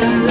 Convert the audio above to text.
you.